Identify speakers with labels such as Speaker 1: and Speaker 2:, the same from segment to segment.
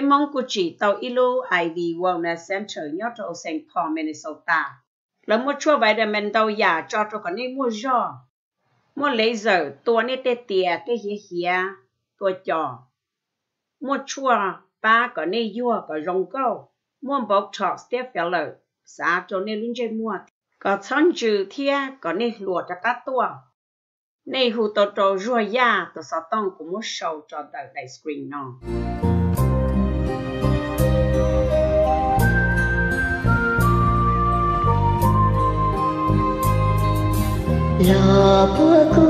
Speaker 1: bên mong của chị tàu ilo IV Wellness Center nhớ cho St. Paul, Minnesota. Là một chỗ vậy để mình tàu nhà cho cho cái này mua giò. Mua lấy giờ tua này tê tìa cái hia hia tua chò. Mua chua, ba cái này vua cái rong câu. Mua bọc thọ step fellow xã cho nên linh chơi mua. Có chọn chữ thia có nên lùa cho các tua. Này hù tổ tổ rùa ya tổ sao tông cũng mua show cho đời đại screen nó
Speaker 2: lo bua cu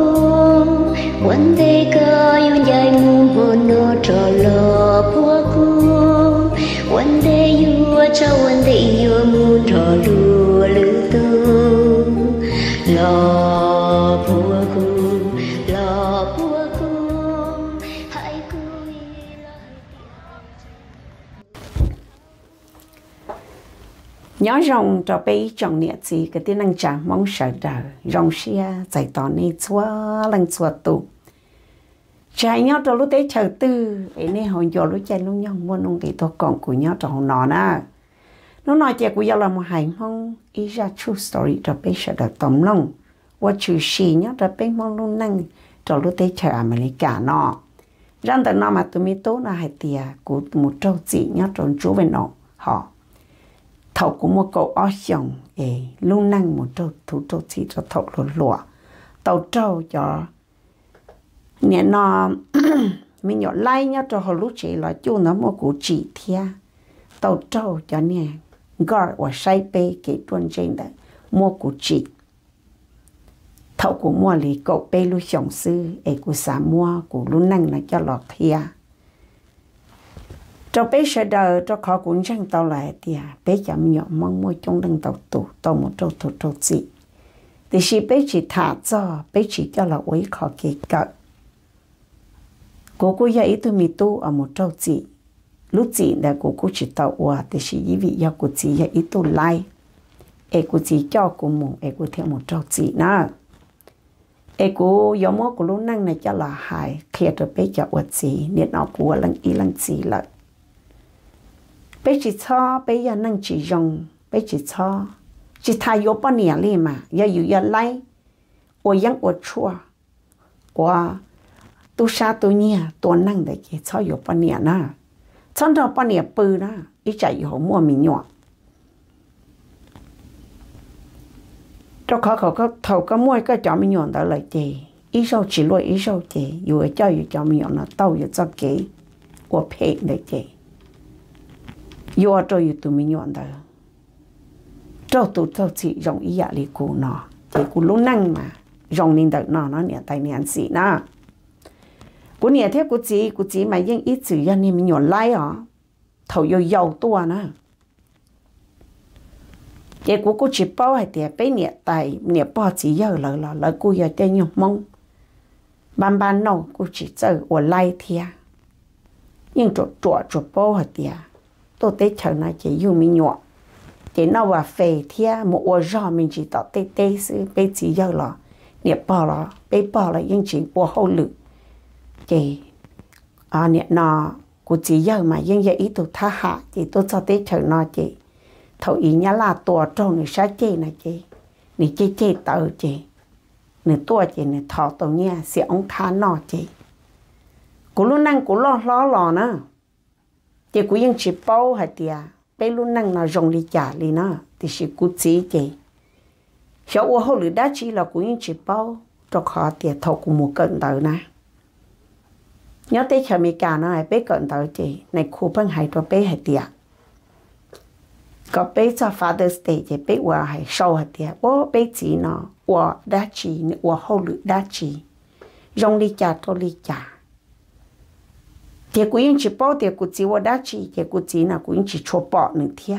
Speaker 2: vấn đề cơ yun dai mu hồn no cho lo bua cu vấn đề cho vấn đề yu mu cho
Speaker 3: nhớ rong cho bé trong nhẹ gì cái tiếng năng trả mong sợ đời rong xia, giải tỏ này chúa lần chúa tụ. Chạy nhau cho lúc tế chờ tư, ấy nên hồi giờ lúc chạy lúc nhau, mua nông thì tôi còn của nhau cho nó nè nó nói chuyện của là một hành mong, ý ra true story cho bé sợ đời tóm lòng. Và chữ xì nhớ cho bé mong luôn năng cho lúc tế chờ America nó rằng từ nó mà tụi mình tốt là hai tia của một trâu chị nhớ trong chú về nó họ thầu cũng một cậu ở chồng ấy luôn năng một trâu thủ trâu chỉ cho thầu lụa lụa tàu trâu cho nè nó mình nhỏ lai nhau cho họ lúc chỉ là chú nó một cụ chỉ thia tàu trâu cho nè gọi và say bê cái tuần trên đấy mua cụ chỉ thầu của mua lì cậu bê lu chồng sư ấy của xã mua của luôn năng là cho lọt thia cho bé sẽ đợi cho khó cũng chẳng tàu lại thì à bé chậm nhỏ mong mua trong đằng tàu tủ, tàu một trâu thủ trâu gì thì khi bé chỉ thả cho, bé chỉ cho là quấy khó kể cỡ cô cô dạy tôi mi tu ở một trâu gì lúc gì là cô cô chỉ tàu qua thì chỉ ý vị do cô chỉ dạy ý tôi lại ê, cô chỉ cho cô mù, ê, cô theo một trâu gì nữa ai cô giống mô cô lúc năng này cho là hại khi cho bé cho vật gì, nên nó của lăng ý lăng gì lại bây chỉ cho bây giờ nâng chỉ dùng bây chỉ cho chỉ thay yếu bao nhiêu liền mà giờ yếu giờ lấy ô yên ô chua. Ô tu sa tu nhia tu nâng để chỉ cho yếu bao nhiêu na. Trong đó bao nhiêu bự na ít chạy yếu mua mình nhọ cho khó khó có thầu có mua cái cho mình nhọn đó lại chị ít sâu chỉ lui ít sâu chị dù ở chơi dù cho mình nhọn nó tàu dù cho kỹ của phê để chị yo cho yu tu mi nyon đó cho tu cho chỉ rong ý ya li ku nó. Chỉ ku lu năng mà, rong nên da nó nó nè tài nian si na ku nè thế ku chị ku chị mà yên ít chữ yên niệm mi nyon lai à. Thầu yo yo tua na chỉ ku ku chỉ bao hay tiệt bé nè tài nè bao chỉ yo lỡ lỡ lỡ ku giờ tên nhung mong. Ban ban nó ku chỉ chơi ở lai thia. Nhưng chỗ chỗ chỗ bao hay tiệt tôi tới chờ nó chỉ dùng mình nhọ chỉ nó và phê thia một ô rò mình chỉ tỏ tê tê sư bê chỉ giờ là nè bỏ lọ bê bỏ lọ nhưng chỉ bỏ hậu lự, chỉ à nè nó của chỉ giờ mà nhưng giờ ý tôi tha hạ chỉ tôi cho tê chờ nó chỉ thầu ý nhá là tua trong người sát chê này chị, nè chê chê tờ chị, nè tua chị nè thọ tổ nha sẽ ông tha nọ chị cú luôn năng cú lo lo lo nữa chỉ cũng yên chỉ bao hả tia bé luôn năng nó rong đi trả đi nó. Thì chỉ cú chỉ chỉ sau ô hậu lửa đã chỉ là cũng yên chỉ bao cho khó tia thầu cũng một cận tờ nè nhớ tới chờ mi cả nó bé cận tờ chỉ này khu bằng hai cho bé hả tia có bé cho Father's Day thì bé qua hay sau hả tia ô bé chỉ nó. Ô đã chỉ ô hậu lửa đã chỉ rong đi trả cho đi trả thì cũng chỉ bao thì cũng chỉ vào đã chỉ thì cũng chỉ là cũng chỉ cho bỏ nữa thia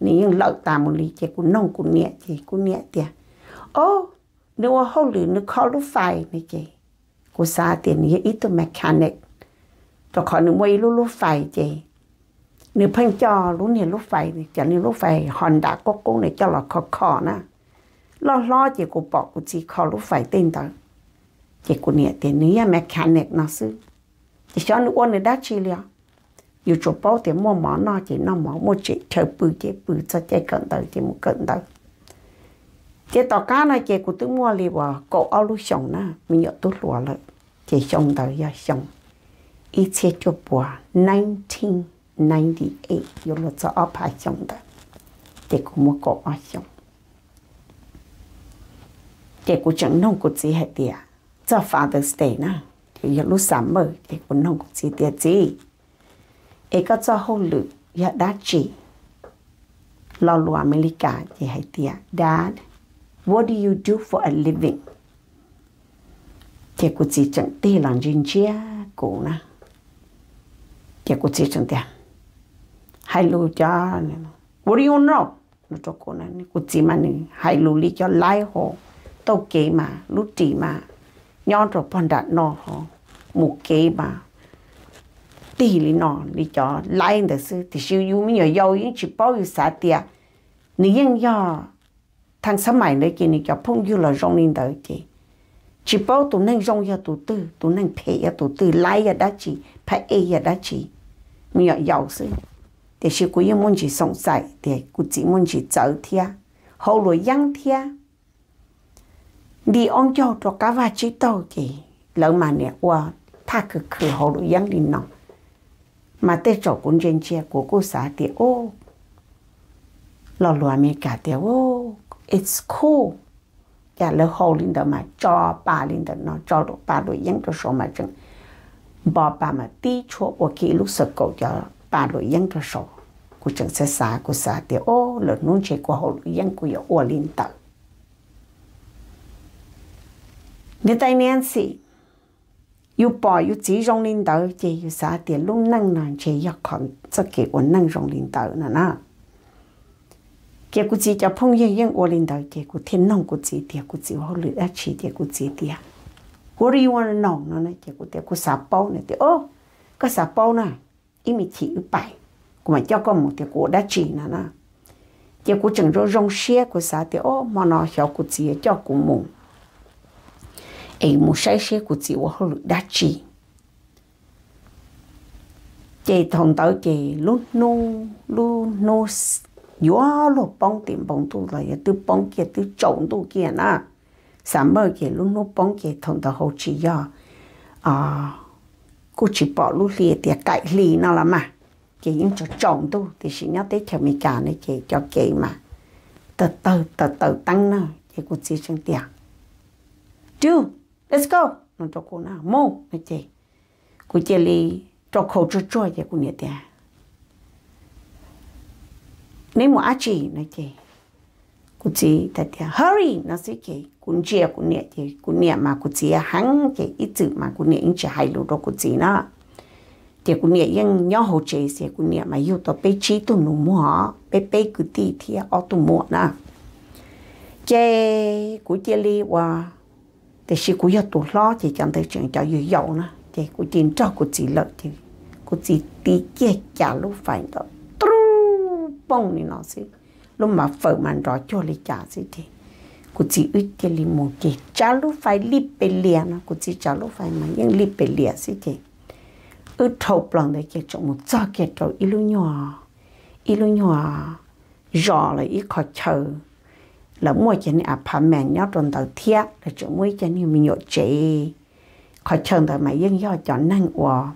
Speaker 3: nếu yên lợn tạm một lý thì cũng nông nhẹ thì cũng nhẹ thì ô nếu mà hậu lửa nếu khó lúc phải này chị cũng xa tiền như ít tôi mechanic. Cho khỏi nếu mấy lúc lúc phải chị nếu phanh cho lúc này lúc phải thì cho nên lúc phải Honda có cố này cho là khó khó nè lo lo chị cũng bỏ cũng chỉ khó lúc phải tên đó chị cũng nhẹ tiền nếu mechanic nó xứ chỉ cho nó ôn đã chi liền dù cho bao thì mua mỏ nó chỉ nó mỏ mua chỉ chờ bự chỉ bự cho chạy cận tới chỉ một cận tới. Chỉ tao cá này chỉ của tôi mua liền vào cổ áo lúc sống na mình nhớ tôi lúa lại chỉ sống tới giờ sống ít chế cho bùa 1998 yêu Father's Day na giờ yêu lúc sắm mở thì cũng không của gì tiệt gì ấy có cho hậu lự giờ đã chỉ. Lo lúa America thì hay tiệt dad what do you do for a living? Thì cũng chỉ chẳng tê làm gì chia cô na thì cũng chỉ chẳng tiền hay lưu cho what do you know? Nó cho cô này cũng chỉ mà này hay lu cho lại hồ. Tàu kế mà lúc chỉ mà nhon rồi bọn đặt nó họ một kế mà tỷ lý nó lý cho lại được sư thì siêu yêu mình nhiều yêu những chỉ bao nhiêu sát tiệt nếu như do thằng sớm mày lấy kia này cho phong yêu là rong lên đời chị chỉ bao tụi nên rong ya tụi tư tụi nên phê ya tụi tư lại ya đã chỉ phải e ya đã chỉ mình nhiều yêu sư thì sử cô yêu muốn chỉ sống sai thì cũng chỉ muốn thia hậu rồi yang thia đi ông cho cho cá va chỉ tàu chị lỡ mà nè qua tha cứ cứ hồ rồi giang đi nọ. Mà tê chỗ cũng trên chia của cô xã thì, ô, lò lò mi cả thì, ô, it's cool. Cả lỡ hồ lên đó mà cho bà lên đó nó, cho được bà rồi giang cho số mà chừng bỏ bà mà tí chỗ của kỹ lúc sợ cầu cho bà rồi giang cho số. Của chừng sẽ xã của xã thì, ô, lỡ nuôi chế của hồ hậu giang của yêu ô lên tờ nếu chỉ linh chỉ chỉ linh nè cái chỉ phong yên yên linh cái thiên nông chỉ do you want to know nó cái cụ tiền bao này ô cái xã bao nè ý mình chỉ yêu bài cụ mà cho con một tiền cụ đã chỉ nè nè. Cái cụ chẳng rồi rong xe cụ xã tiền ô, mà nó hiểu cụ cho cụ mùng ấy một sai xe của chị của họ đã chỉ. Chị thằng tao chị lúc nô lúc nô gió lúc bông tiền bông tu là từ bông kia từ trộn tu kia nè sáng mơ chị lúc nô bông kia, thằng tao họ chỉ do à cô chỉ bỏ lúc liệt tiệt cậy lì nào là mà. Chị những cho trộn tu thì xin nhớ tới theo mình cả này, chị cho chị mà. Từ từ từ từ tăng nè chị cô chỉ chẳng tiền chưa let's go. nó cho cô nào mô nó chị cô chị li cho khẩu cho cho chị cô nhiệt tiền nếu mà ai chị nó chị cô chị thật tiền hurry nó sẽ chị cô chị cô nhiệt chị cô nhiệt mà cô chị hắn chị ít chữ mà cô nhiệt ít chữ hay luôn đó cô chị nó chị cô nhiệt những nhỏ hồ chị sẽ cô nhiệt mà yêu tao bé chị tụi nó mua bé bé cứ đi thì ở tụi mua nè chị cô chị li qua thì chỉ cũng yêu tụ lo thì chẳng thấy chuyện cho yêu giàu nữa. Thì cũng tin cho cũng chỉ lợi thì cũng chỉ tí kia trả lúc phải đó. Tru bông này nó sẽ lúc mà phở mà rõ cho lấy trả gì thì cũng chỉ ít cái li một cái trả lúc phải li bể lìa nó cũng chỉ trả lúc phải mà những li bể lìa gì thì ư thâu bằng đấy cái chỗ một cho cái chỗ ít lúc nhỏ ít lúc nhỏ rõ là ít khó chờ là mua cho nên apartment nhớ trong tàu thiết là chỗ mua chân như mình nhộ chế. Khỏi chân đời mà dân do chọn năng của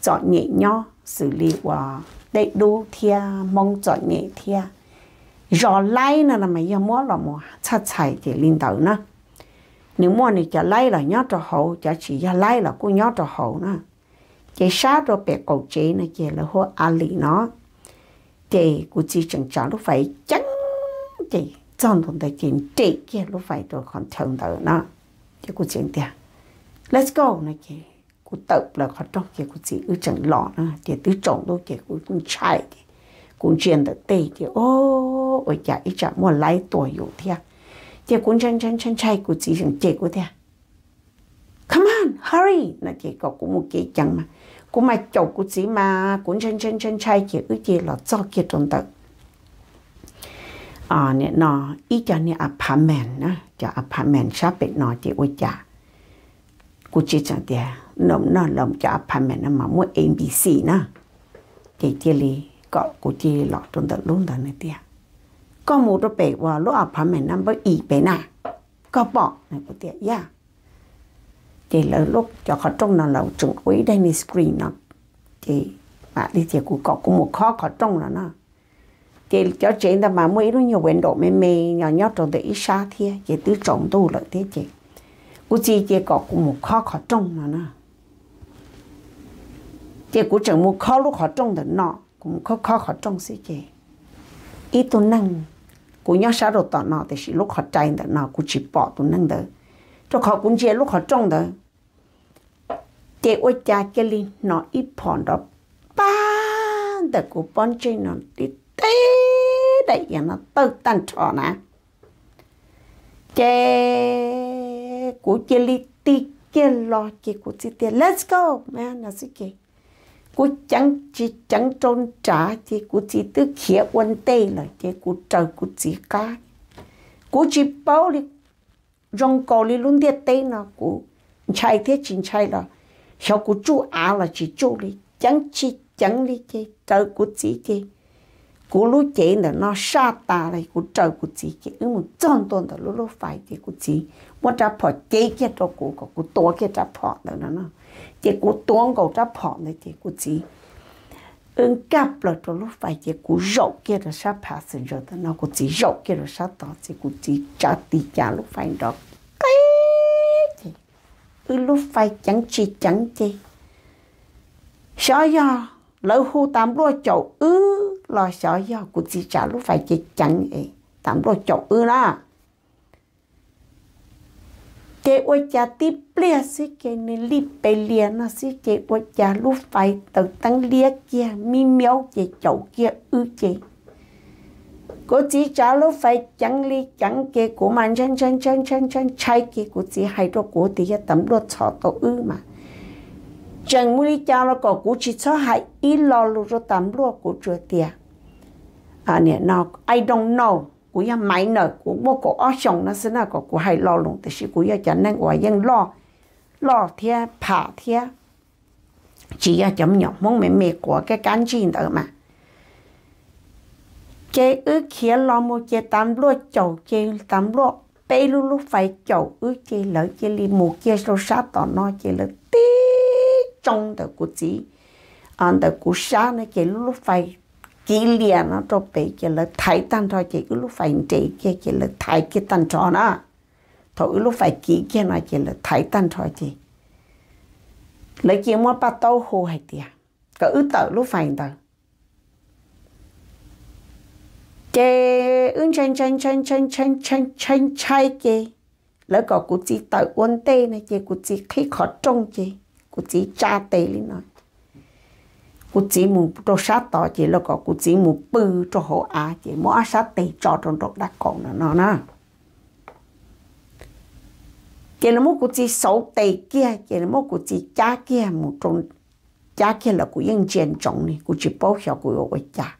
Speaker 3: chọn nhẹ nhó xử lý của đầy đủ thia mong chọn nhẹ thia. Rõ lấy nó là mà giờ mua là mua chắc chạy thì linh tàu nữa nếu mua này cho lấy là nhớ cho hậu cho chỉ cho lấy là cô nhớ cho hậu nữa chế sát rồi bẻ cầu chế này chế là hoa ali nó. Chế cũng chỉ chẳng chọn lúc phải trắng chế trong đồng thời chuyện trị kia lúc phải rồi còn thường đỡ nó. Chứ cũng chuyện tiền let's go này kì cụ tập là khó trong kia cụ chỉ ư chẳng lọ nó. Thì tứ trọng đôi kia cụ cũng chạy thì cũng chuyện được tê thì ô, ôi chả ít chả mua lái tuổi dụ thế thì cũng chân chân chân chạy cụ chỉ chẳng chạy cụ thế come on, hurry. Là kia cậu cũng một cái chẳng mà. Cũng mà chậu cụ chỉ mà cũng chân chân chân chạy kia ư kia là cho kia trong tập อ่าเนี่ยนออีจะเนี่ยอพาร์ตเมนต์นะจะอพาร์ตเมนต์ชอบเป็นนอเจีอุจ่ากูจีจังเดียนมนอนลมจะอพาร์ตเมนต์นะมาเมื่อเอ็นบีซีนะเจเจลีก็กูจีหลอกจนตะลุ่นตอนนี้เดียก็มูตัเปกว่าลูกอพาร์ตเมนต์นั้นไปอีไปน่ะก็บอกนะกูเดียย่าเจแล้วลูกจะขาจ้องนอนเราจึงอุ้ยได้ในสกรีนนะเจมาดิเจกูก็กูหมดข้อเขาจ้องแล้วนะ chị cho chị ta mà mấy nó nhiều quen độ mê mê, nhỏ nhỏ trong để ít xa thế chị tứ trọng tu lợi thế chị. Cô chị chị có cũng một khó khó trồng mà nó. Chị cũng chẳng một khó lúc khó trồng được nọ cũng khó khó khó trồng xí chị. Ít tu năng của nhỏ sao được tọt nọ thì chỉ lúc khó chạy được nọ, cô chỉ bỏ tu năng được. Cho khó cũng chỉ lúc khó trồng được. Chị ôi cha cái linh nọ ít phòn đó, ba được cô bón chị nó đi tế đấy ya nó tự tan trò nè. Chế của chị li ti kia lo chế của chị tiền let's go mẹ nó sẽ kì cú chẳng chỉ chẳng trôn trả chế cú chỉ tư khía quân tê là chế cú trời cú chỉ cá. Cú chỉ bảo đi rong cầu đi luôn địa tê nó. Cú chạy thế chính chạy là sau cú chú áo là chỉ chú đi chẳng chỉ chẳng đi chế trời cú chỉ chế cú lú chế là nó sa ta này cú trời cú chỉ cái ứng một chân tuần là lúc lúc phải thì cú chỉ muốn trái phải chế cái đó cú có cú to cái trái phải đó nó nó chỉ cú tuông cầu trái phải này thì cú chỉ ứng cặp là cho lúc phải chỉ cú rậu kia là sa phá sinh rồi đó nó cú chỉ rậu kia là sa tỏ chỉ cú chỉ trả tỷ trả lúc phải đó cái gì ừ lúc phải chẳng chỉ chẳng chi sao vậy lỡ hu tám đua chậu ư lo sợ giờ của chị trả lúc phải chị chẳng ấy tám đua chậu ư la chị ôi cha tiếp lia xí chị nên li bê lia nó xí chị ôi cha lúc phải tự tăng lia kia mi miếu chị chậu kia ư chị cô chỉ trả lúc phải chẳng li chẳng kia của mình chân chân chân chân chân chạy kia của chị hay đó của thì tấm đua chọ tổ ư mà chẳng muốn đi chào nó có cú chỉ cho hại ít lo lu cho tắm lúa cú chưa tia à nè nó I don't know. Cú ya máy nợ cú bố cổ ở trong nó sẽ là có cú hay lo luôn. Thì cú ya chẳng nên ngoài yên lo. Lo thia phá thia. Chỉ ya chấm nhọc mong mẹ mẹ của cái cán chín đó mà. Chế ư kia lo mua chế tắm lúa chậu chế tắm lúa bây lúc lúc phải chậu ư chế lỡ chế li mù kia số sát tỏ nó chế lỡ tí trong đó của chị ăn đó của sa nó chỉ lúc phải kỹ liền nó cho bé chỉ là thái tan thôi chỉ lúc phải trị kia chỉ là thái cái tan cho nó thôi lúc phải kỹ kia nó chỉ là thái tan thôi chị lấy chỉ mua bắt tàu hồ hay tiệt cái ứ tờ lúc phải tờ chế ứng chân chân chân chân chân chân chân chay kì lấy có cụ chỉ tờ ôn tê này chị cụ chỉ khi khó trông chị cụ chỉ cha tê lên nói cụ chỉ mù cho sát tỏ chỉ là có cụ chỉ mù bự cho họ á chỉ mua sát tê cho trong đó đã còn là nó nè chỉ là muốn cụ chỉ xấu tê kia chỉ là muốn cụ chỉ cha kia mù trong cha kia là cụ yên chiến trọng này cụ chỉ bảo hiểu cụ ở cha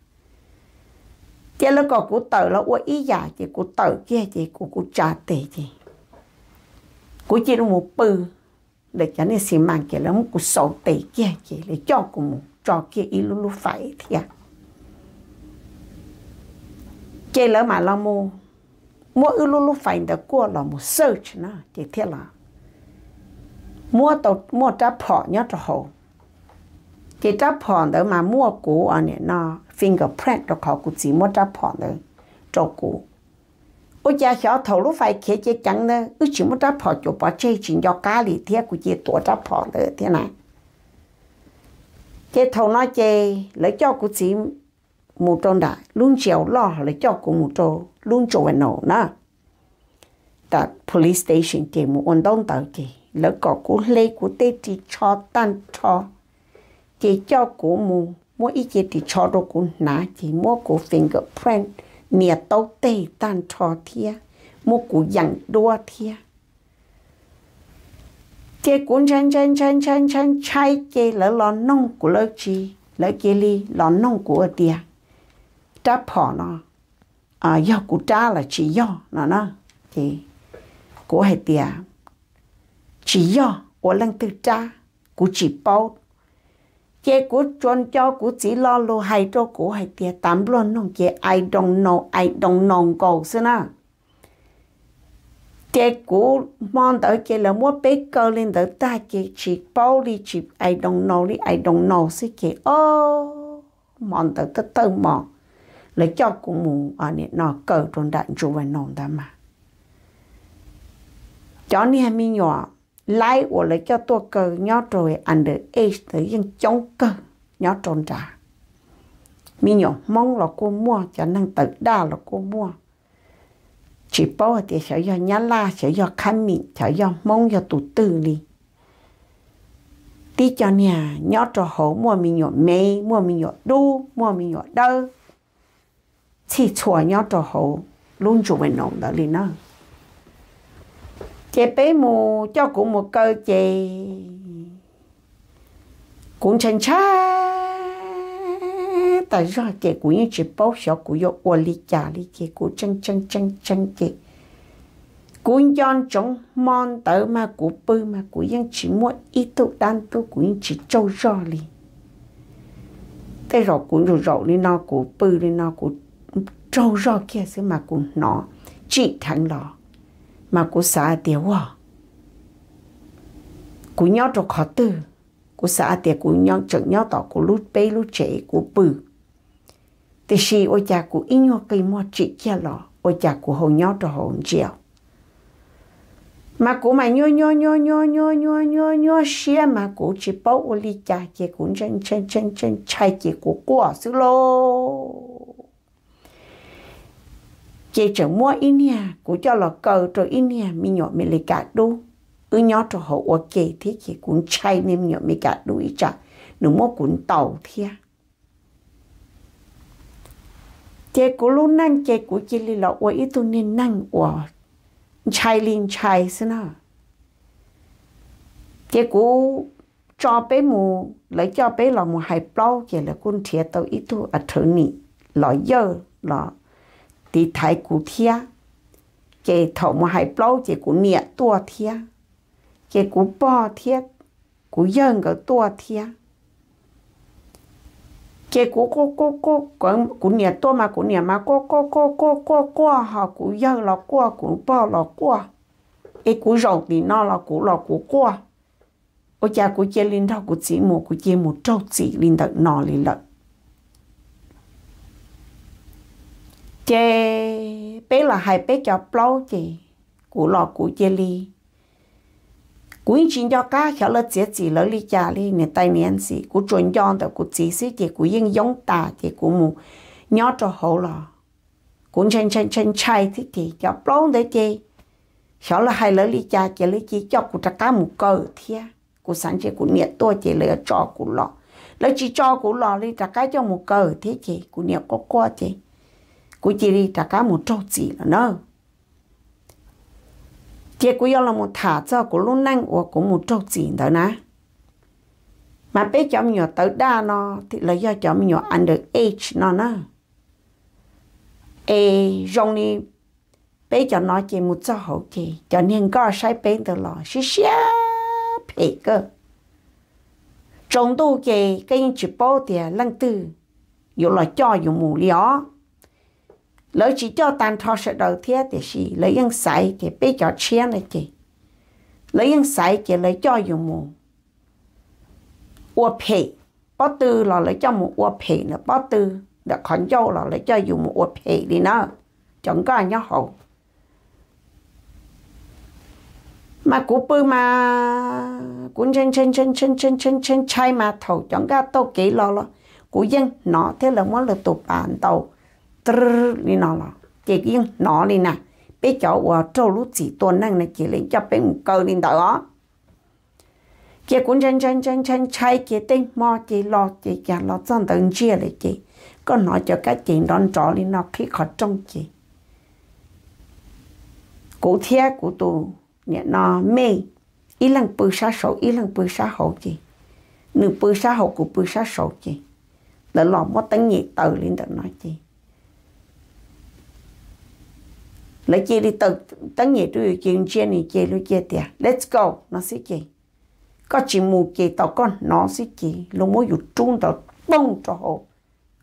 Speaker 3: chỉ là có cụ tờ là ở ý giả chỉ cụ tờ kia chỉ cụ cụ cha tê chỉ cụ chỉ là mù bự để cho nên xí mang kia là một cuộc sầu tệ kia kia để cho cùng cho kia ý lúc lúc phải thì à. Kia lỡ mà là mua mua ít lúc lúc phải được qua là một search nó, thì thế là mua tàu mua trái phỏ nhớ cho hồ. Thì trái phỏ đó mà mua cũ ở ấy nó fingerprint đó họ cũng chỉ mua trái phỏ đó cho cũ ôi giờ nhỏ thầu lúc phải kia chế chẳng nữa. Ư chỉ một trái phò chỗ bỏ chơi chỉ cho cá lì thế của chế tổ trái phò nữa, thế này. Cái thầu nói chế lấy cho của chị một trong đại luôn chiều lo, lấy cho của một trâu, luôn chỗ về nổ tại police station chế một ổn đông tàu thì lấy có của lấy của tê thì cho tan cho. Chế cho của mua mỗi ý chỉ thì cho đồ của nã chỉ mua của fingerprint nia tàu tê tan trò thia một cú dặn đua thia. Chế cuốn chân chân chân chân chân chai chế lỡ lò nông của lỡ chi, lỡ chế li lò nông của tia. Trả phỏ nó. À do của cha là chỉ do nó nó. Thì của hệ tia. Chỉ do của lần từ cha của chỉ bao chế của chọn cho của chỉ lo lo hay cho của hay tiệt tám luôn nong chế ai đồng nọ ai đồng nòng cầu xưa na. Chế của mong tới chế là mua bé cơ lên tới ta chế chỉ bao đi chỉ ai đồng nọ đi ai đồng nọ xí chế ô mong tới tới tới mò lấy cho của mù ở nè nọ cờ trong đại chủ và nòng ta mà. Cho nè mi nhỏ lấy của lấy cho tôi cờ, nhỏ rồi được age tới dân chống cờ, nhỏ tròn trả Mi nhỏ, mong là cô mua cho nên tự đa là cô mua. Chỉ bảo thì sẽ do nhá la, sẽ do khăn mịn, sẽ do mong do tụ tư đi tí cho nhà nhỏ cho hổ, mua mi nhỏ mê, mua mi nhỏ đu, mua mi nhỏ đơ. Chỉ chùa nhỏ cho hổ, luôn chủ về nồng đó đi nào chế bé mù, cho cũng một cơ chế cũng chân cha tại ra chế cũng như chỉ bao sợ cũng yêu ô lý trả lý chế cũng chân chân chân chân chế cũng yon chống mòn tớ mà cũng bự mà cũng yên chỉ mua ít tụ đan tụ cũng chỉ trâu rõ lý thế rồi cũng rồi rồi đi nó cũng bự đi nó cũng trâu rõ kia xứ mà cũng nó. Chỉ thằng đó mà cô xã tiểu à cô nhớ cho khó tư cô xã tiểu cô nhớ chẳng nhớ tỏ cô lút bê lút trẻ, cô bự. Thì khi ôi cha, cô in nhớ cây mò chị kia lọ. Ôi cha, cô hầu nhớ cho hồn chiều mà cô mà nhớ nhớ nhớ nhớ nhớ nhớ nhớ nhớ xia mà cô chỉ bảo ô ly cha kia cũng chân chân chân chân chạy kia, cô qua xứ lô chế trở mua in nhà của cho là cờ rồi in nhà, mình nhỏ mình lấy cả đu. Ư nhỏ cho họ ok thế, chị cũng chay nên nhỏ mình cả đu ít chả nếu mua cũng tàu thia. Chế của lúc năng chế của chị li là ôi ít tu nên năng ủa chay liền chay xin à chế của cho bé mù, lấy cho bé là mù hai bao, chị là con thiệt tàu ít tu ở thử nị là dơ là thì thái cụ thia cái thầu mà hai bao chỉ cụ nhẹ tua thia cái cụ bò thia cụ dân cái tua thia cái cụ cô cô cô còn cụ nhẹ tua mà cụ nhẹ mà cô cô cô cô cô cô họ cụ dân là cô cụ bò là cô ấy cụ rộng thì nó là cụ là cụ cô ôi cha cụ chơi linh đâu cụ chỉ một cụ chơi một trâu chỉ linh đâu nọ linh đâu chê bé là hai bé cho bao chị, của lọ của chê li. Của chuyện cho cá khảo là chế chỉ lỡ li cha li nè tay niên gì của chuẩn chọn đó của chỉ sĩ chị, của yên giống ta chị, của mù nhớ cho hậu lọ cũng chân chân chân chay thế chị, cho bao đấy chị. Khảo là hai lỡ li cha, chị lấy chị cho của ta cá mù cờ thia của sáng chị, của nhiệt tôi chị lỡ cho của lọ lỡ chị cho của lọ đi ta cá cho mù cờ thế chị, của nhiệt có qua chị cú chỉ đi trả cá một trâu chỉ là nó chỉ cú yêu là một thả cho cú luôn năng của cú một trâu chỉ đó nè. Mà bé chồng nhỏ tới đa nó thì là do chồng nhỏ under age nó nè. Ê, rong đi. Bé cho nó chỉ một cho hậu chỉ cho nên có sai bé từ lò xí xí phê cơ. Trong tu chị, cái chỉ bao tiền lăng tư, dù là cho dù mù lió lỡ chỉ cho tan thọ sẽ đầu thiết thì gì lấy yên sai thì bé cho chiến này chị. Lấy yên sai thì lấy cho dùng mù. Ua phê bắt tư là lấy cho mù ua phê nữa bắt tư. Đã khẩn dâu là lấy cho dùng mù ua phê đi nữa chẳng có nhớ hậu. Mà cú bự mà cũng chân chân chân chân chân chân chân chai mà thầu, chẳng có tàu kỹ lo lo. Cú dân nó thế là muốn là tụ bàn tàu trừ đi nó là chỉ riêng nó đi nè. Bé cháu ở trâu lú chỉ tuần năng này chỉ lên cho bé một cơ lên đó chỉ cũng chân chân chân chân chạy chỉ tên mò chỉ lo chỉ cả lo chân tận chia lại chỉ có nói cho cái chuyện đón trọ đi nó khi khó trong chỉ cụ thế cụ tù, nhẹ nó mê. Ý lần bự sa sầu ý lần bự sa hậu chỉ nửa bự sa hậu của bự sa sầu chỉ là lọ mất tánh nhị tờ lên được nói chỉ lấy chị đi tự tất nhiên tôi chuyện chuyện này chị luôn chị tiệt let's go, nó sẽ chị có chỉ mù kì tao con, nó sẽ kì luôn mỗi dụ trung tao, bông cho họ.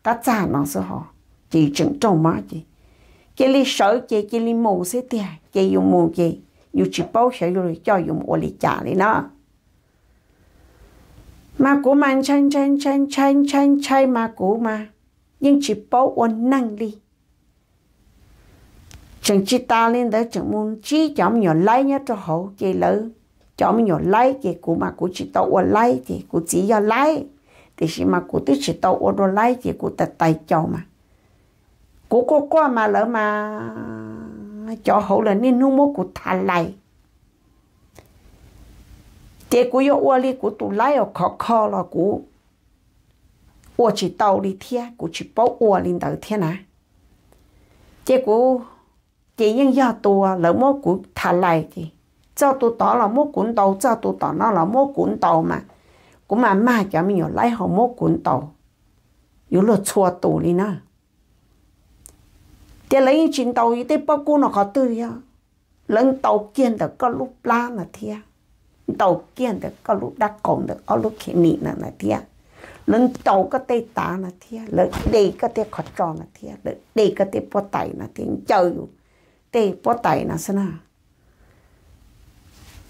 Speaker 3: Ta trả nó sẽ họ. Chỉ chừng trâu má chị. Cái li sợ chị cái li mù sẽ tiệt cái dùng mù chị dùng chỉ bao sợ rồi cho dùng ô li trả đi nó. Mà cố mà chân chân chân chân chân chân mà cố mà. Nhưng chỉ bao ôn năng đi chẳng chỉ ta lên đó, chẳng muốn chỉ chọn nhỏ lấy nhá cho hậu cái lỡ. Chọn nhỏ lấy cái cụ mà cụ chỉ tao ở lấy thì cụ chỉ cho lấy. Thì chỉ mà cụ tức chỉ tao ở đó lấy thì cụ tật tay cho mà. Cụ có qua mà lỡ mà cho hậu là nên nu mốt cụ thà lại thì cụ yêu ôn đi cụ tụ lấy ở khó khó là cụ ôn chỉ tao đi thiên cụ chỉ bảo ôn lên đầu thiên nè thì cũ chị nhân gia tua lỡ mô cũng thà lại thì. Cho tôi tỏ là mô cũng tàu, cho tôi tỏ nó là mô cũng tàu mà. Cũng mà mà cho mình nhiều lấy họ mô cũng tàu. Yếu là chua tù đi nè thì lấy chuyện tàu như thế bao cô nó có tư ya lần tàu kiên được có lúc la là thia. Tàu kiên được có lúc đắc cổng được, có lúc khi nị là là thia. Lần tàu có tay tá là thia lần đi có tay khó tròn là thia lần đi có tay bó tay là thia chờ tê bó tay nà sân nào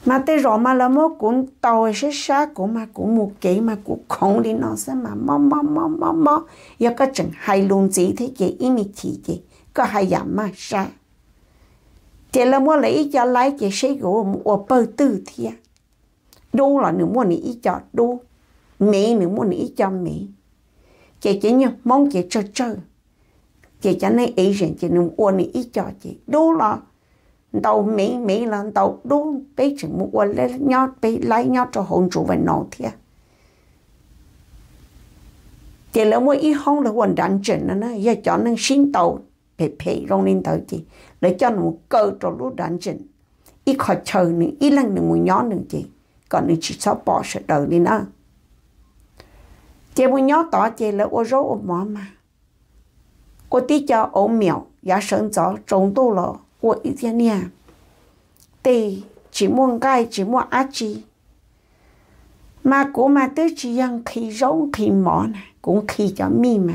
Speaker 3: mà tê rõ mà là mô cũng tàu sẽ xa của mà cũng mù kế mà cũng không đi nó sẽ mà mò mò mò mò mò giờ có chẳng hai luôn gì thế gì ý mì chỉ gì có hai giảm mà xa thì là mua lấy cho lấy cái sẽ gỗ một bơ tư thì đô là nữa mua ní cho đô mẹ nữa mua ní cho mẹ chị chỉ như mong chị chơi chơi chị cho nên ý rằng chị nữa này ít cho chị. Đủ là đầu mỹ mỹ là đầu đúng bây giờ một quan lên nhau bây lấy nhau cho hôn chủ về nấu thiệt chị là mỗi ít hông là hoàn đàn trình nó giờ cho nên xin tàu phải phải rong lên tàu chị. Để cho nó cơ cho lúc đàn trình ít khỏi chờ nữa ít lần nữa một nhỏ nữa chị. Còn nữa chỉ sao bỏ sợ đời đi nữa chị muốn nhỏ tỏ chị là ô rô ô mỏ mà. ô tí cho ô mèo giá sơn gió trống tô lọ 我一天呢，对，只摸盖，只摸阿吉。mà cũng mà tới chỉ rằng khi rong khi mỏ nè cũng khi cho mi mà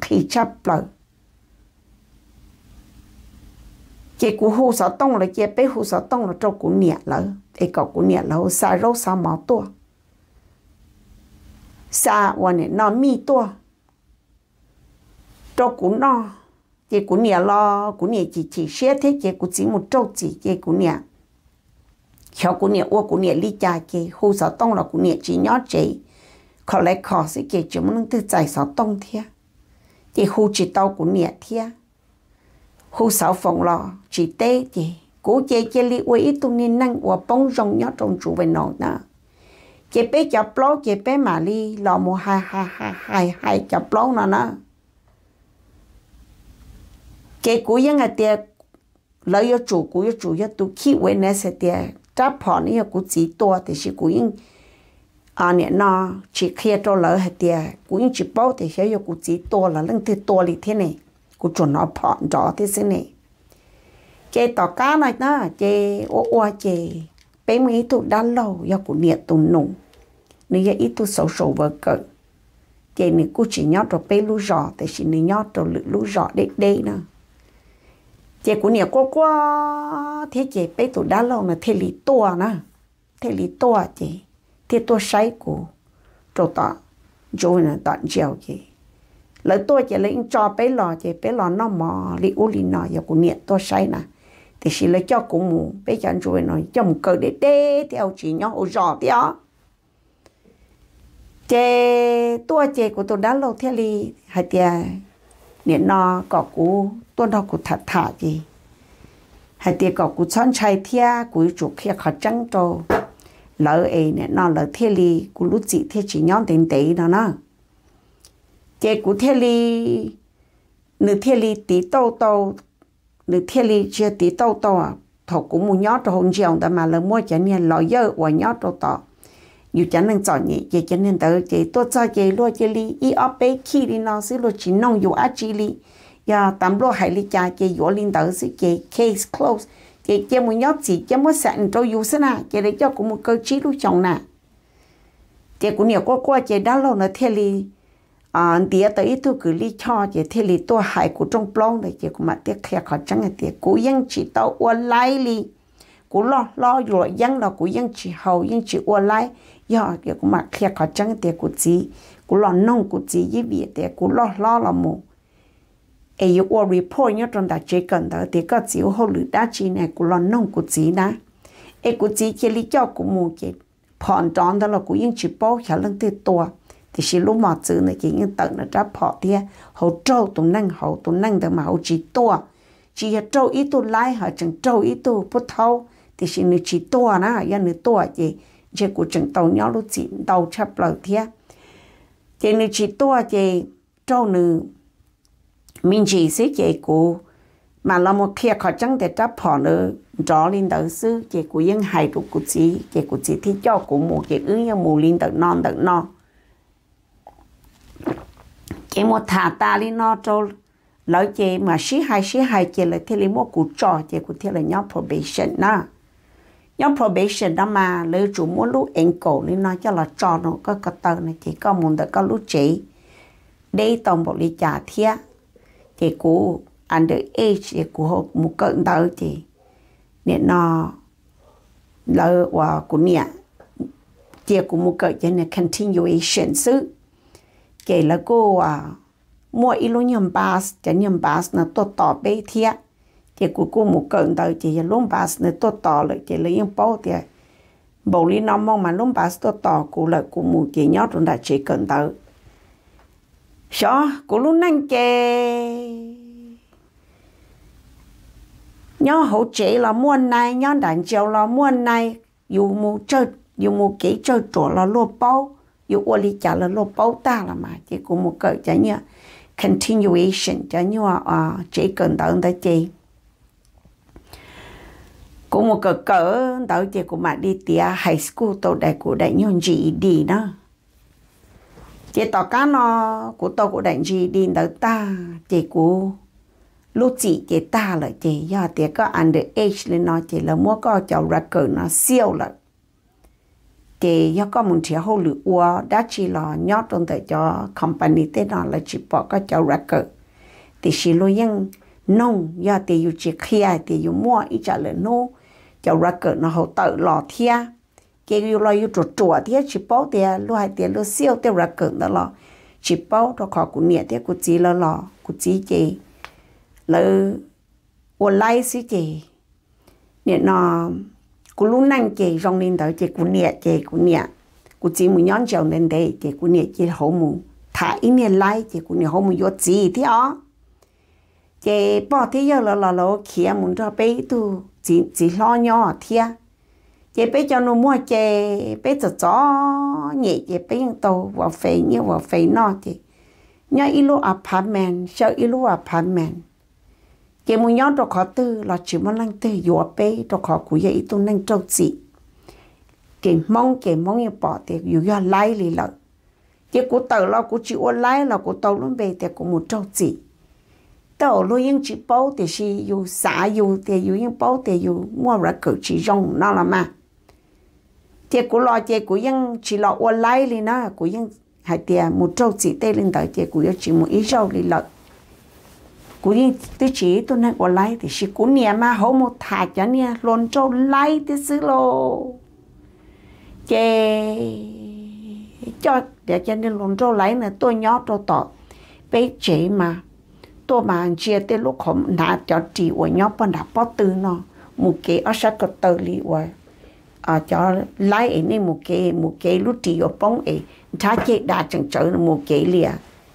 Speaker 3: khi chấp lời chị của hồ sở tông là chị bé hồ sở tông là trong của nhẹ lỡ để có của nhẹ lỡ xa rau xa mỏ tua xa và nè nó mi tua trong cũng nó chị cũng nhà lo cũng nhà chỉ chỉ xe thế, chị cũng chỉ một trâu chỉ, chị cũng nhà cho cũng nhà ô cũng nhà lý cha chị hồ sáu tông là cũng nhà chỉ nhỏ chị. Khó lại khó sẽ chị chỉ muốn tự giải sáu tông thế chị hồ chỉ tao cũng nhà thế hồ sáu phòng lo chỉ tê chị. Cố chị chị lý uy ít tu nên năng và bông rong nhỏ trong chủ về nọ nè chị bé chập ló chị bé mà lý lò một hai hai hai hai hai chập ló nè nè cái cú yên à tiệt lấy yo chủ cú yo chủ yo tu khi quên nè sẽ tiệt trả bỏ nè yo cú chỉ to thì chỉ cú yên à nè nó chỉ khi cho lỡ hết tiệt cú yên chỉ bảo thì sẽ yo cú chỉ to là lưng thì to lì thế này cú chuẩn nó bỏ rõ thế thế này. Cái tỏ cá này nó cái ô ô cái bé mấy tu đá lâu yo cú nhiệt tu nung nếu ít tu sầu sầu vợ cỡ cái này cú chỉ nhót rồi bé lú rõ thì chỉ này nhót rồi lú rõ đây đây nữa chị của nhiều quá quá thế chị bé tụ đá lâu mà thế lý to nè thế lý to chị thế to sai của cho ta cho nên tận chiều chị lấy tôi chị lấy cho bé lò chị bé lò nó mò li u li nọ giờ của nhiều to sai nè thì chỉ lấy cho cũng mù bé giờ cho nó cho một cờ để đê theo chị nhau ở rõ đó chị tôi chị của tôi đá lâu thế li hay tiền nè nó có cú tuân đâu cú thật thả gì. Hay tiếc có cú chọn chạy thia, cú chủ kia khó chăng cho lỡ ấy nè, nó lỡ thế li cú lúc gì thế chỉ nhon tiền đấy đó nó. Chế cú thế li nửa thế li tí tô tô nửa thế li chưa tí tô tô à. Thọ cũng muốn nhót cho hôn chiều ta mà lỡ mua chả nên lỡ dơ và nhót cho tao nhiều chẳng nên chọn nhỉ chế cho nên tới chế tôi cho chế luôn chế li y ở bên khi đi nó sẽ luôn chỉ nông อยู่ ở chỉ li ya tạm lo hay li cha che đạo sự che case close che che mu nhóc chỉ che mu sẵn cho yu sana che để cho cũng một cơ chế lúc chồng nè chị cũng nhiều qua qua chị đã lâu nó thế li à địa tới ít cứ li cho chị thế li tôi hại của trong plong này chị cũng mà tiếc kia khó chẳng là tiếc yên chỉ tao qua lại li cú lo lo rồi dân là cú dân chỉ hầu dân chỉ qua lại do cái cú mà kia có chân tiền cú chỉ cú lo nông cú chỉ với việc tiền cú lo lo là mù. Ai yêu qua report nhớ trong đã chế cần đó thì có chỉ hỗ lực đa chi này cú lo nông cú chỉ đã ai cú chỉ khi lý cho cú mù chỉ phòn tròn đó là cú dân chỉ bao khả năng tiền to, thì chỉ lúc mà chữ này chỉ những tận là đã phò thì hậu trâu tụ năng hậu tụ năng được mà hậu chỉ to, chỉ là trâu ít tu lái họ chẳng trâu ít tu bút thâu thì xin nữ chỉ to na yên nữ to chị chị của chừng tàu nhỏ lúc chị đầu chập lâu thia. Chị nữ chỉ to chị trâu nữ mình chỉ sẽ chị của mà là một thiệt khó chăng để chấp họ nữa rõ linh đầu sư chị của dân hài đủ của chị chị của chị thì cho của mù chị ứng như mù linh đầu non đầu non chị một thả ta linh nó trâu lỡ chị mà xí hai xí hai chị là thế lấy một cụ trò chị cũng thế là nhau probation na nhóm probation đó mà lỡ chủ muốn lúc anh cổ lên nó cho là cho nó có cái tờ này, chỉ có muốn được có lúc chỉ. Đây tổng bộ lý trả thiệt under age thì của học một cận tờ thì nên nó lỡ và của nhẹ chỉ của một cận cho nên continuation sự kể là cô à mua ít lúc nhầm pass cho nhầm pass nó tốt tỏ bê thiệt thì của cô một cận đầu chỉ là lúc bas nó tốt tỏ lại chỉ lấy những bao thì bầu lý nó mong mà lúc sẽ tốt tỏ của lại của một chỉ nhớ trong đại chỉ cận đầu sao của lúc năng kề nhớ hỗ trợ là muôn này nhớ đàn chiều là muôn này. Dù mu chơi, dù mu kỹ chơi chỗ là lô bao dù ô lý trả là lô bao ta là mà. Chỉ cũng một cái chả như continuation chả như à chế cần tận tới chị cũng một cái cỡ, tao chị của mà đi tia high school tổ đại của đại nhon gì đi đó. Chị tỏ cá nó, của tôi của đại gì đi đó ta chị của lúc chị chị ta là chị do thì có under age lên nó chị là mua có cháu ra cỡ nó siêu là chỉ do có một chiếc hồ lửa ua, đã chỉ là nhót trong tại cho company thế nó là chỉ bỏ có cháu ra cỡ thì chỉ lo những nông, do thì yêu chỉ kia thì yêu mua ít trả lời nô cho cỡ nó hậu tự lò thia. Cái yêu lo yêu chuột chuột thia, chỉ bao thia lo hai tiền lo siêu tiêu ra cỡ đó lò. Chỉ bao đó khó của nhẹ thia của chỉ lo lò của chỉ chị lỡ ô lai xí chị nhẹ nó cú lúc năng chị rong lên tới chị cú nhẹ chị cú nhẹ cú chỉ muốn nhón chồng lên đây chị cú nhẹ chị hậu mù. Thả ý nhẹ lai chị cú nhẹ hậu mù yếu gì thia. Ó chị bỏ thế giờ là là là kia muốn cho bé tu chỉ chỉ lo nhỏ thia. Chị bé cho nó mua chị bé cho chó nhẹ, chị bé tàu vào phê như vào phê nó thì nhớ ilu apartment, sợ ilu apartment. Cái muốn nhớ đồ khó tư là chỉ muốn lăng tư yếu bé, đồ khó của vậy tôi năng trâu chị. Cái mong cái mong như bỏ thì dù yếu lái lì lợi cái cú tàu là cú chịu lái là cú tàu luôn về thì cú một trâu chị tàu luôn chỉ bao thì chỉ yếu xã yếu thì yếu những bao thì yếu mua ra cử chỉ rong nó là mà thì cú lo thì cú những chỉ lo ô lái nó cú những hay tiền một trâu chỉ tê lên tới thì cú chỉ một ít rau lì lợi cú đi tôi chỉ tôi nói qua thì chỉ cú nhà mà hổ một thả cho nha lon trâu lấy thì xứ lo chê cho để cho nên lon trâu lấy này tôi nhớ trâu tọ bé chế mà tôi mà chia tới lúc không? Nà cho chị của nhớ bọn đã bắt tư nó. Một cái ở sát cái tờ lì và à cho lấy ấy nên một cái một cái lúc chị ở bóng ấy. Thả chế đã chẳng trở một cái liền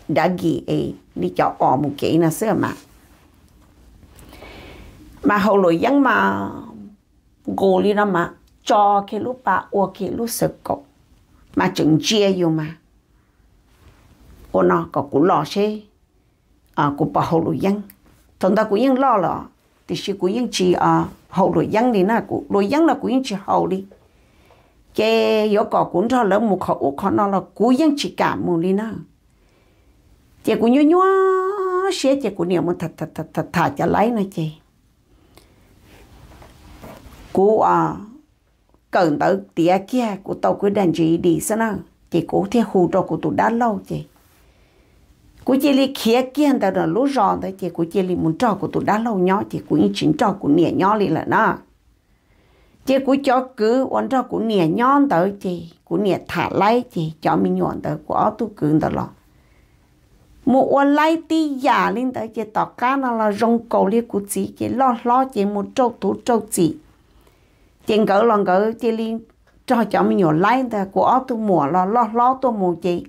Speaker 3: đã ghi ấy. Đi cho ở một cái là xưa mà. Mà hậu lối dân mà gồ đi đó mà, cho cái lúc bà ô cái lúc sợ cậu mà chừng chia vô mà. Ô, nó có cú lo xe à cú bà hậu lối dân. Thằng ta cú dân lo lo thì chỉ cú dân chỉ à hậu lối dân đi na cú lối dân là cú dân chỉ hậu đi. Cái yếu có cũng cho lỡ một khẩu khó nó là cú dân chỉ cả một đi na. Chị cũng nhớ nhớ xe chị cũng nhiều một thật thật thật thật thả cho lấy này chị cô à cần tới tía kia của tàu cứ đàn gì đi sao nào chị cũng theo hù cho của tụi đã lâu chị cú chỉ li khía kiên ta đó lú rò tới chị cú chỉ li muốn cho của tụi đã lâu nhỏ chị cú ý chính cho của nẻ nhỏ li là nó. Chị cú cho cứ quan cho của nẻ nhỏ tới chị cú nẻ thả lấy chị cho mình nhọn tới của tu cứ đó lo một quan lấy tí giả lên tới chị tọt cá nó là rong cầu li của chị chị lo lo chị một trâu tú trâu chị. Chị gỡ lòng gỡ, chị li cho cho mình nhọn lấy tới của tu mùa, lo lo lo tu mùa chị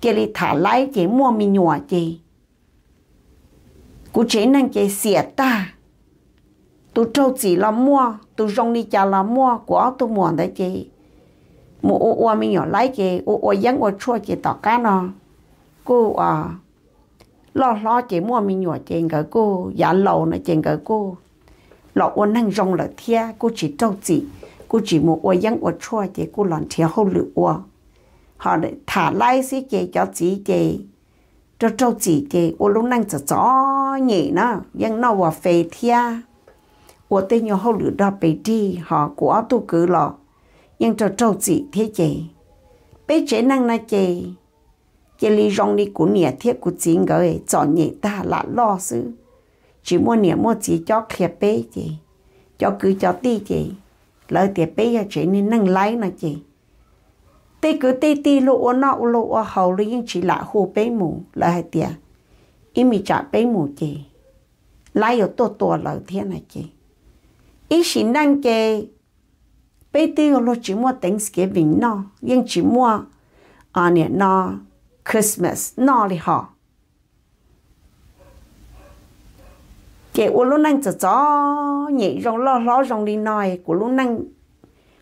Speaker 3: chị li thả lấy chị mua mi nhỏ chị cú chế năng chị xỉa ta. Tu trâu chỉ là mua tu rong đi chả là mua, của tu mua đấy chị mua ô ô mi nhỏ lấy chị ô ô giống ô chua chị tỏ cá nó cô à lo lo chị mua mi nhỏ chị cái cô, giả lầu nó chị cái cô. Lọ ô năng rong là thia, cô chỉ trâu chỉ, cô chỉ mua ô giống ô chua chị cô làm thiệt hậu lửa ô họ để thả lại xí chế cho chị chế cho cho chị chế ô lúc năng cho cho nhỉ nó nhưng nó vào phê thia. Ô tê nhau hậu lửa đó bê đi họ của tu cử lọ. Nhưng cho cho chị thế chế bê chế năng na chế chế lý rong đi của nhẹ thiết của chị người chọn nhẹ ta là lo sự chỉ muốn nhẹ mua chỉ cho khẹp bê chế cho cứ cho ti chế lời tiệp bê cho chị nên năng lấy na chế tê cứ tê tê lộ ô nọ lộ ô hầu lý chỉ là hồ bé mù là hai tia ý mì chả bé mù chị lại ở tổ tổ lợi thế này chị ý chỉ năng kê bé tê ô lộ chỉ mua Thanksgiving nọ, nhưng chỉ mua à nè, nọ, Christmas nọ lì hò kê ô lúc năng cho chó nhị rong lo lo rong đi nói của lúc năng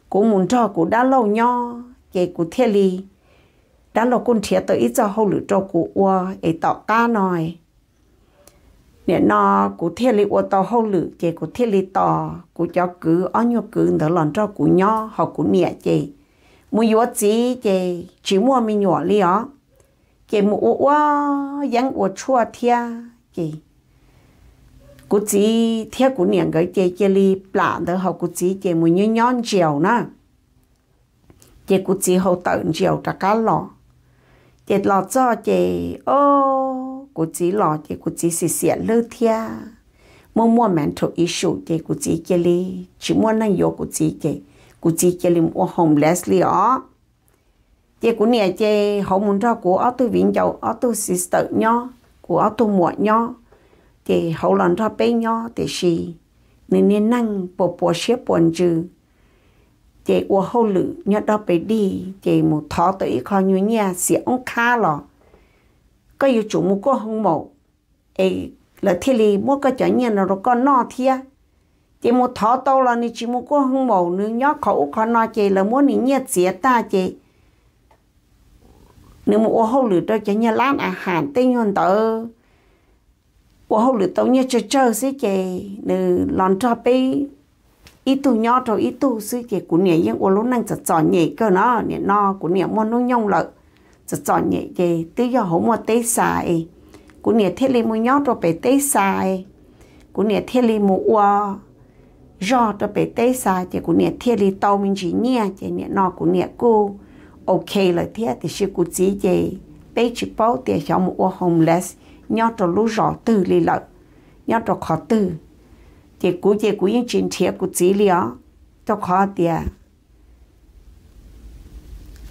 Speaker 3: của muốn cho của đã lâu nhau cái cụ thiết li đã lo con thiết tới ít cho hậu lửa cho cụ ua, ấy tỏ cá nói. Nè nó cụ thiết li ua tỏ hậu lửa cái cụ thiết li tỏ cụ cho cứ ở nhau cứ đỡ lòng cho cụ nhỏ họ cụ nhẹ chị mua yếu chỉ chị chỉ mua mình nhỏ li ó chị mua ua yang ua chua thia. Chị cụ chỉ theo cụ niệm cái chị chị li plan đỡ họ cụ chỉ chị mua nhỏ nhon chiều na chị cũng chỉ hậu tự nhiều cho cá lò chị lò cho chị ô cô chỉ lò chị cũng chỉ xì xì lơ thia mua mua mental issue chị cũng chỉ kia li chỉ mua năng yếu cũng chỉ kia cũng chỉ kia li mua homeless li ó chị cũng nè chị hậu muốn cho của ở tôi viện dầu ở tôi sister nhau của ở tôi muộn nhau chị hậu lần cho bé nhau thì xì nên nên năng bộ bộ xếp buồn chứ chị ua hô lử, nhớ đó phải đi. Chị một thọ tới khó như nhà xì ông khá lọ có yêu chủ một cô hông mộ. Ấy là thế li mua cái chọn nhà nó con no thia chị một thọ tàu là ni chỉ một cô hông mộ nữa nhớ khẩu khó no chị là muốn ni nhà sẽ ta chị. Nếu mua hô lử đó cho nhà lát à hàn tên nhon tờ. Ua hô lử tàu nhà chơi chơi xí chị. Nữ làm cho bé ít tu nhỏ rồi ít tu sư chị của nhẹ nhưng ô lúc năng chặt chọn nhẹ cơ nó nhẹ no của nhẹ mua nó nhông lợi. Chặt chọn nhẹ gì tí giờ hổ mua tế xài của nhẹ thiết li mua nhỏ rồi bị tế xài của nhẹ thiết li mua ua do rồi bị tế xài thì của nhẹ thiết li tàu mình chỉ nhẹ thì nhẹ no của nhẹ cô. Ok là thế thì sư cũng chỉ gì bé chỉ bao thì cho mua homeless, nhỏ rồi lúc rõ từ li lợi. Nhỏ rồi khó từ thì cú thì cú yên chuyện thiệt cú chỉ liao cho khó tiền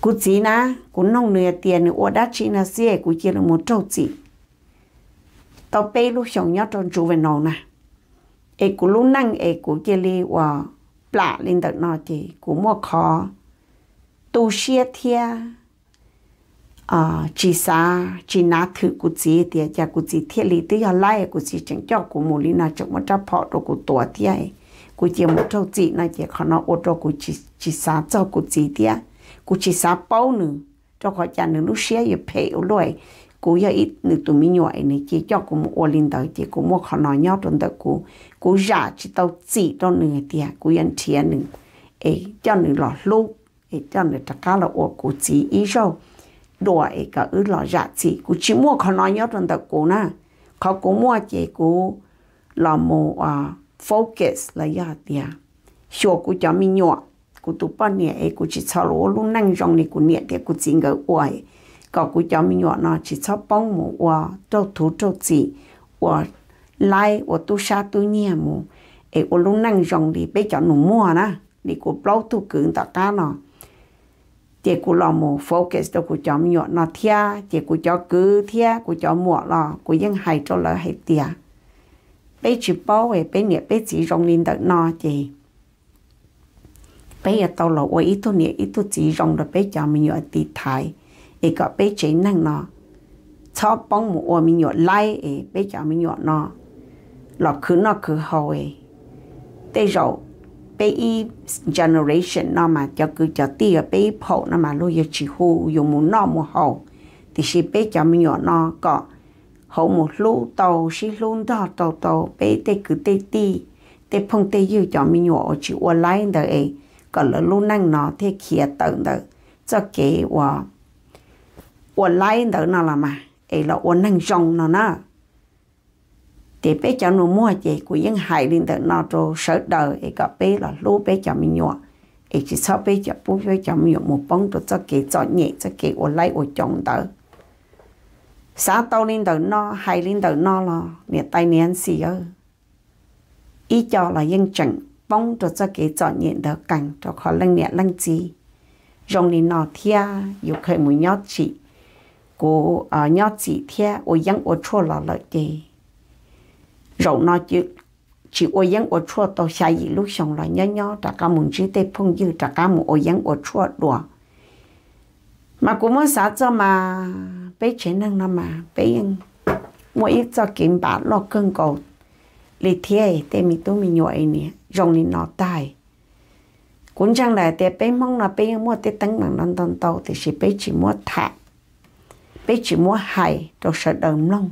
Speaker 3: cú chỉ na cú nông nửa tiền nữa ở đó chỉ là gì cú chỉ là một trâu chỉ tao bé lúc sống nhớ trong chú về nấu nè ê, cú lúc năng ê, cú chỉ li và plạ lên được nó thì cú mua khó. Tu xe thia Ờ, à chỉ sa chỉ nát thử của chị thì cha của chị thiết lý tới giờ lại của chị chẳng cho của một lý nào chẳng một chấp họ đồ của tổ thì ấy. Của chị một trâu chị này chị khó nó ô tô của chị chỉ sa cho của chị thì của chị sa bao nữa cho họ cha nữa lúc xé giờ phê ở rồi của giờ ít nữa tụi mình nhỏ này chị cho của một ô linh tới, chị của một khó nó nhau trong đó của của giả chỉ tao chị đó nữa thì của yên thiệt nữa ấy cho nữa lọ lúc ấy cho nữa tất cả là ô của chị ý rồi đuổi cả ư lò dạ chỉ. Cú chỉ mua khó nói nhớ rằng tập cú na. Khó cú mua chỉ cú lò mù à focus là ya tia. Sure cú cho mi nhọ cú tụ bọn nhẹ ấy cú chỉ cho lỗ luôn năng rong này cú nhẹ thì cú chỉ cái uầy. Có cú cho mi nhọ nó, chỉ cho bông mù uà trâu thú, trâu chỉ uà lai uà tu sa tu nhẹ mù. Ấy uà luôn năng rong này bây cho nó mua na. Đi cú bao tu cứng tất cả nó chỉ cụ lò mù focus đó cụ cho mình nó thia. Chỉ cụ cho cứ thia, cụ cho mua lò, cụ ยัง hay cho lỡ hay tia bây chỉ bao về bây nè bây chỉ rong lên đợt nó chỉ bây giờ tao lò ôi ít thôi nè ít thôi chỉ rong rồi bây cho mình nhọ tí thái ấy có bây chỉ năng nó. Cho bóng mù ôi mình nhọ lại ấy bây cho mình nhọ nó. Lò cứ nó cứ hậu ấy bây rồi bây generation nó mà cho cứ cho tí ở bây phổ nó mà luôn chỉ hù dùng một nó một hồ thì chỉ bây cho mình nhỏ nó có hậu một lũ tàu xí luôn đó tàu tàu bé tê cứ tê tí tê phong tê yêu cho mình nhỏ, chỉ qua lại đời ấy. Còn là lũ năng nó, thế kia tận đời cho kế và qua lại đời nó là mà, ấy là qua năng rong nó nè thì bé cho nó mua gì của những hại lên đời nó cho sợ đời ấy có bé là lú bé cho mình nhọ ấy chỉ sau bé cho bố bé cho mình nhỏ một bông cho cho kế cho nhẹ, cho kế ở lại ở chồng đời xã tàu lên đầu nó hay lên đầu nó là nè tay nén xì ơ ý cho là yên chừng bông cho cho cái cho nhẹ đỡ cảnh cho khó lăng nè lăng gì rong lên nó thia yêu khởi mùi nhót chị cô ở à, nhót chị thia ở yang ở chỗ là lợi gì rộng nó chứ chỉ ô yang ô chua tao xa gì lúc xong là nhớ nhớ trả cả mùng chứ tê phong dư trả cả mùng ô yang ô chua đùa. Mà cũng muốn xã cho mà bé chế năng nó mà bé yên. Mỗi ít cho kiếm bát lo cơn cầu, lì thiê tê mình tu mình nhội nè rộng ni nó tài. Cũng chẳng là tê bé mong là bé mua tê tấn bằng lần tân tàu, thì chỉ bé chỉ mua thả bé chỉ mua hài, rồi sợ đờm lông.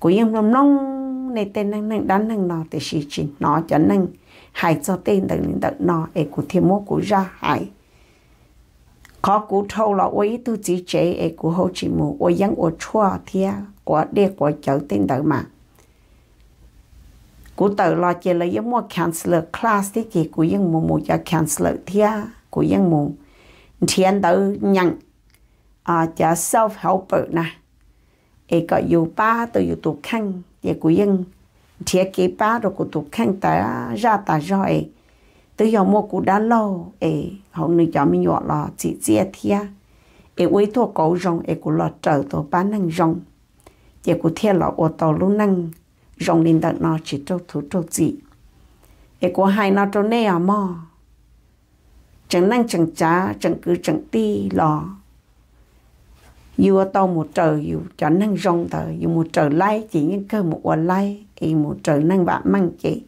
Speaker 3: Cũng yên lông lông này tên năng năng đánh năng nó thì chỉ chỉ nó cho năng hại cho tên đừng đừng nó ấy của thêm mua của ra hại khó cú thâu là ôi tu chỉ chế ấy của hậu chỉ mù ôi dân ôi chua thia, quả đê quả chở tên đỡ mà. Cú tự lo chỉ là giống mua counselor class thì kì cú dân mù mù cho counselor thia cú dân mù. Thiên đỡ nhận à cho self helper nè. Ấy có dù ba tôi dù tụ khăn thì cú yang thiệt cái ba rồi cú tụ khăn ta ra ta rồi tôi giờ mua cụ đã lâu, ê, hậu nữ cho mình nhọ là chỉ chia thia. Ê uy thua cổ rong ê, cụ là trở tổ bán năng rong chỉ cụ thia là ô tô luôn năng rong lên đặt nó chỉ trâu thủ trâu gì ê, cụ hai nó trâu nè à mò. Chẳng năng chẳng trả chẳng cứ chẳng ti lò yêu to một trời yêu cho năng rong tờ yêu một trời lai chỉ những cơ một quả lai ê một trời năng vạn mang chị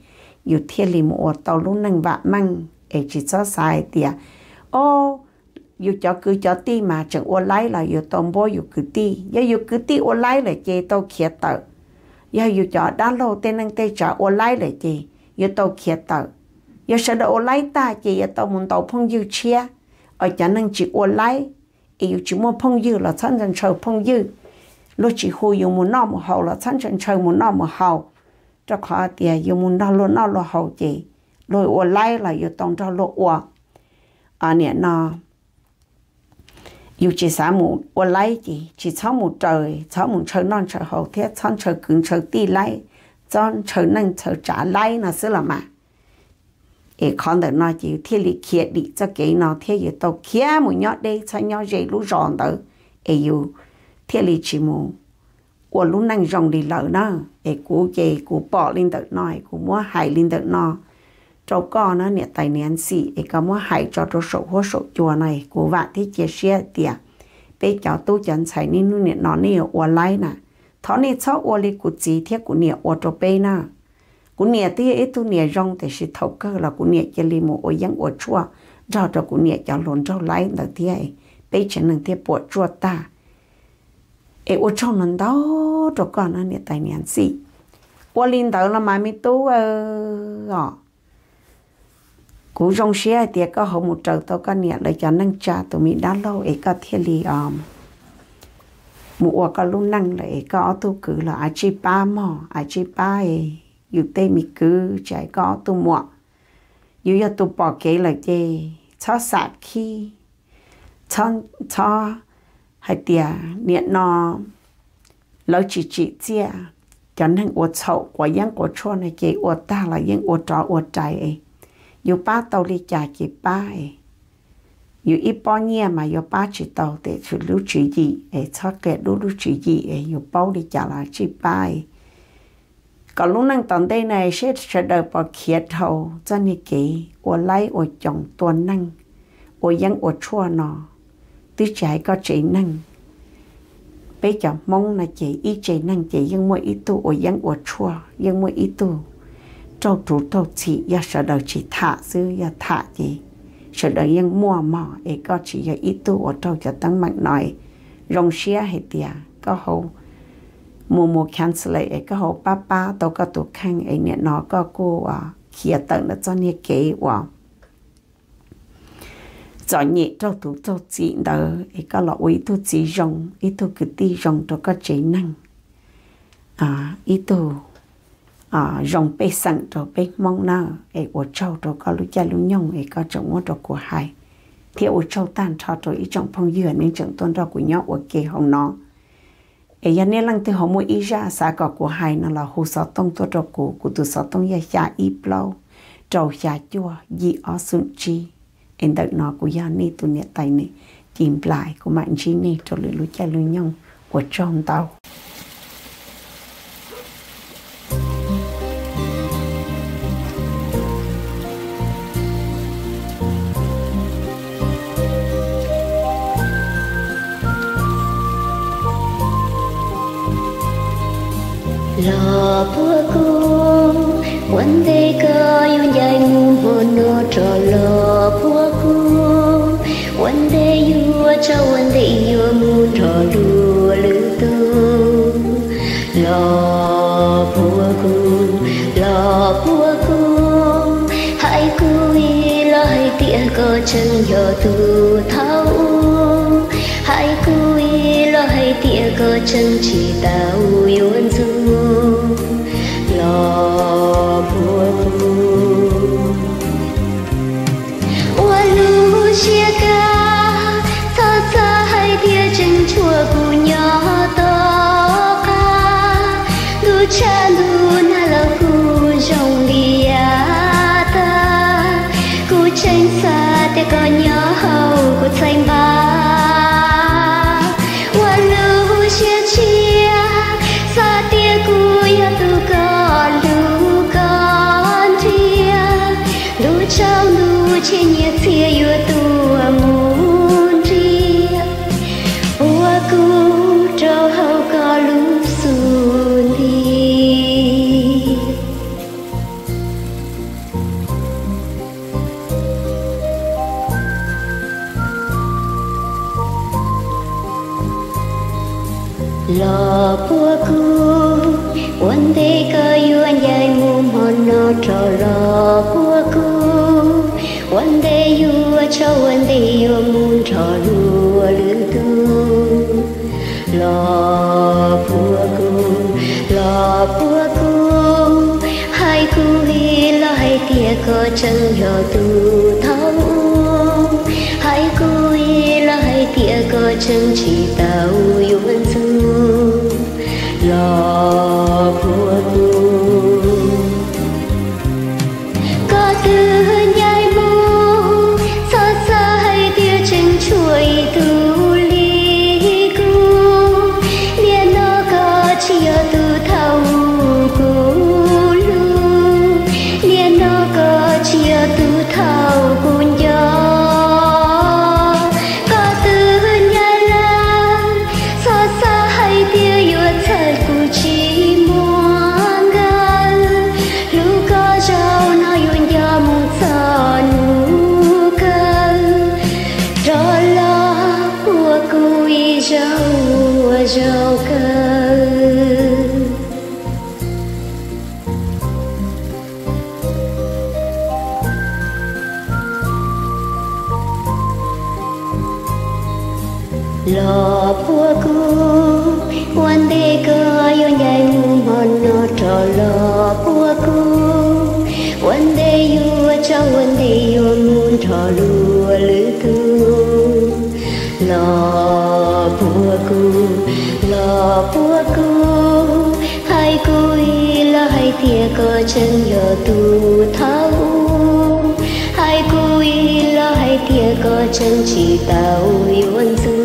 Speaker 3: yêu thiên li một tàu lúc năng vạ măng để chỉ cho sai tiệt ô yêu cho cứ cho ti mà chẳng ô lai là yêu tôm bố yêu cứ ti. Giờ yêu cứ ti ô lai là chê tao khía tờ. Giờ yêu cho đã lâu tên năng tê cho ô lai là chê yêu tao khía tờ. Giờ sợ ô lai ta chê yêu tao muốn tao phong yêu chia. Ở chả năng chỉ ô lai yêu chỉ muốn phong dư là thân chân chờ phong dư. Lúc chỉ hù yêu muốn nó một hậu là thân chân chờ muốn nó một hậu cho khó tiền yêu muốn nó luôn, nó lo hậu gì rồi ô lại là yêu tông cho lo ô à nè, nó. Yêu chỉ sao một ô lại gì chỉ cháu một trời cháu một trời non trời hậu thế cháu trời cứng trời ti lại cho trời nâng trời trả lại là sẽ là mà e con đỡ nó chịu thiết lý kia đi cho cái nó thế yếu tàu kia một nhọ đây cho nhọ dây lũ ròn đó, e yêu thiết lý chỉ mù. Của lũ năng rồng đi lỡ nó. E cú kê cú bỏ lên đỡ nó cú mua hải lên đỡ nó. Trâu con nó nè tài nén xì e cú mua hải cho cho sổ hô sổ chùa này cú vạn thế chia xe tiệt bây giờ tu chân xài nên nụ nó nè ở lại nè. Thó nè cháu ở lại cú chỉ thiết cú nè ở cho bê nè cú nè thì ấy tôi nè rong thì sẽ thấu cơ là cú nè chỉ li một ở yang ở chùa, cho cho cú nè cho lồn cho lái là thế ấy, bây giờ năng thế bộ chùa ta ấy o chong nan đó cho con nó nè tài niệm gì o linh đạo là mà mi tu ờ cú rong xe thì có hậu một trời tao có nè lại cho năng cha tụi mình đã lâu ấy có thiên lý um một có luôn năng lại có tu cử là ai chỉ ba mò ai chỉ ba ấy yêu tê mi cứ chạy có, tu mò yêu yêu tu bỏ kế là chê cho sạc khi cho cho hay tia niệm nó lỡ chỉ chỉ chia chẳng nên ở chậu, của những của chua này chê ở ta là những ở trọ ở trái ấy. Yêu ba tàu đi trả chỉ ba ấy. Yêu ít bao nhiêu mà yêu ba chỉ tàu để chủ lưu chỉ gì ấy cho kẻ lưu lưu chỉ gì ấy yêu bao đi trả là chỉ ba ấy còn lúc năng tận đây này sẽ sẽ đợi bỏ khía thầu cho nên kỹ ở lấy ở chồng tuần năng ở dân ở chua nó tứ trái có chỉ năng bây giờ mong là chỉ ý chỉ năng chỉ dân mỗi ý tu ở dân ở chua dân mỗi ý tu trâu chủ trâu chỉ ya sợ đợi chỉ thả sư ya thả gì sợ đợi dân mua mỏ ấy có chỉ ya ý tu ở trâu cho tăng mạnh nói rong xia hết tiệt có hậu mùa mùa cancel ấy, cái hồ ba ba tàu cái tụ khăn ấy nè nó có cô à kia tận là cho nè kế à. Cho nhẹ cho tụ cho chị đó ấy cái lọ ấy tụ chị rong ấy tụ cứ đi rong cho cái chế năng. À ấy tụ à rong bê sẵn cho bê mong na, ấy ở châu cho cái lũ cha lũ nhông, ấy cái có trong ngõ của hai. Thì ở châu tan cho cho ý trong phong dừa nên chẳng tôn đó của nhau ở kế hồng nó e ya ne lang te ho mo i ja sa ka ko hai na la ho sa tong to to ko ku tu sa tong ya ya i plo trầu ya chua yi ở sun chi. En đợi nó của ya ni tu ne tai ne chim lại của mạnh chi ni cho lũ lũ cha lũ nhông của trong tao
Speaker 2: puakum wande ka yun jai mu bono trolo puakum wande yu cha wande yu mu trolo lu tu lo puakum lo puakum hai ku la hai tia ko chân yo tu thao hai ku la hai tia ko chân chỉ tao tia có lo puaku lo puaku hai kui la hai tia ko chân lo tu thao hai kui la hai tia ko chân chỉ tao yuan su